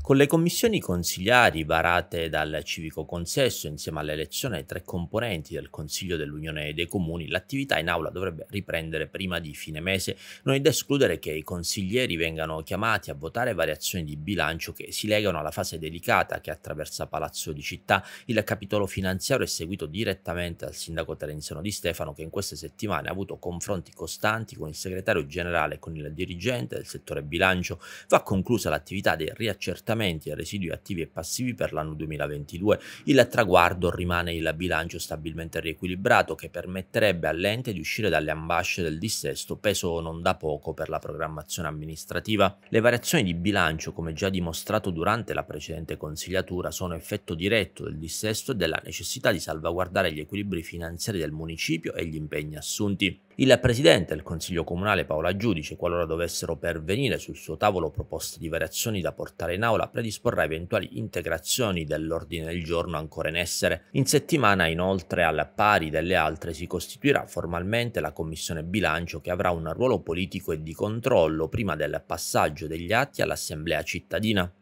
Con le commissioni consigliari varate dal civico consesso insieme all'elezione ai tre componenti del Consiglio dell'Unione dei Comuni, l'attività in aula dovrebbe riprendere prima di fine mese. Non è da escludere che i consiglieri vengano chiamati a votare variazioni di bilancio che si legano alla fase delicata che attraversa Palazzo di Città. Il capitolo finanziario è seguito direttamente dal sindaco Terenzano Di Stefano che in queste settimane ha avuto confronti costanti con il segretario generale e con il dirigente del settore bilancio. Va conclusa l'attività dei riaccertamenti versamenti e residui attivi e passivi per l'anno 2022. Il traguardo rimane il bilancio stabilmente riequilibrato che permetterebbe all'ente di uscire dalle ambasce del dissesto, peso non da poco per la programmazione amministrativa. Le variazioni di bilancio, come già dimostrato durante la precedente consigliatura, sono effetto diretto del dissesto e della necessità di salvaguardare gli equilibri finanziari del municipio e gli impegni assunti. Il presidente del Consiglio Comunale Paola Giudice, qualora dovessero pervenire sul suo tavolo proposte di variazioni da portare in aula, predisporrà eventuali integrazioni dell'ordine del giorno ancora in essere. In settimana, inoltre, al pari delle altre, si costituirà formalmente la Commissione Bilancio che avrà un ruolo politico e di controllo prima del passaggio degli atti all'Assemblea cittadina.